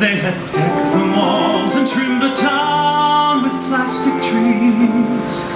They had decked the walls and trimmed the town with plastic trees.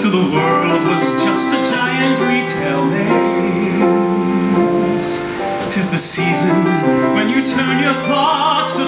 Till the world was just a giant retail maze. Tis the season when you turn your thoughts to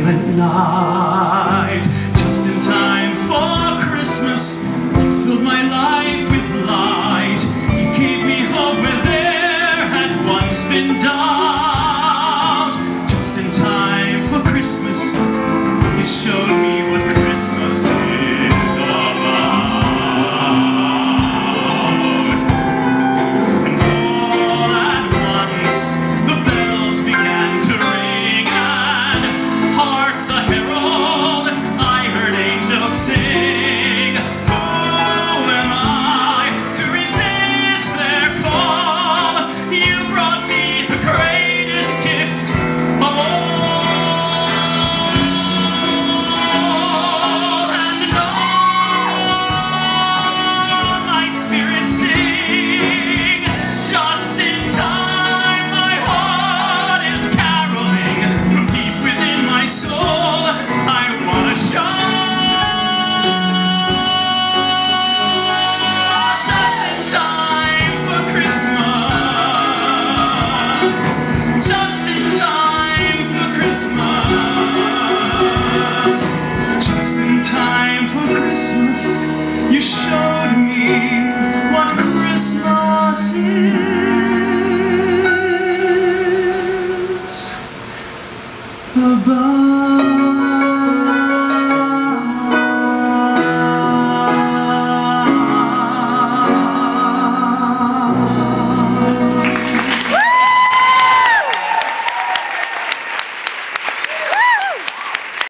你很呐。